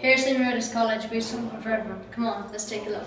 Here's St. Muredach's College. We have something for everyone. Come on, let's take a look.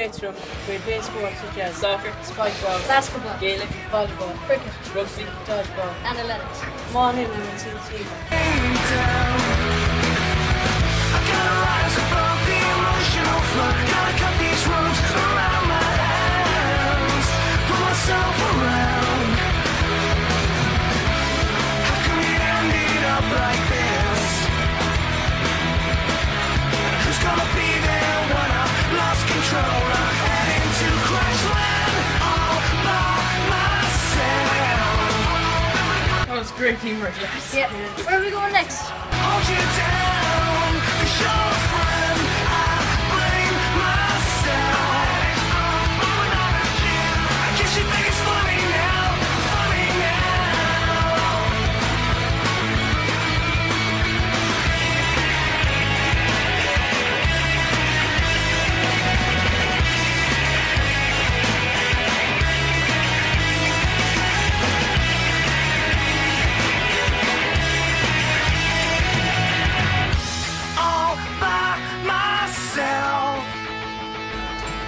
way through. We play sports such as soccer, spikeball, basketball, Gaelic, volleyball, cricket, rugby, dodgeball, and athletics. Morning and it's in I gotta rise above the emotional flood, gotta cut these ropes around. Great teamwork, yes. Yep. Where are we going next?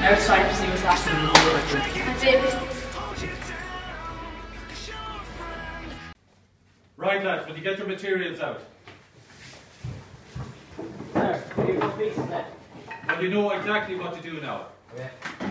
outside to see what's. Right, lads, will you get your materials out? There, you Well, you know exactly what to do now. Yeah.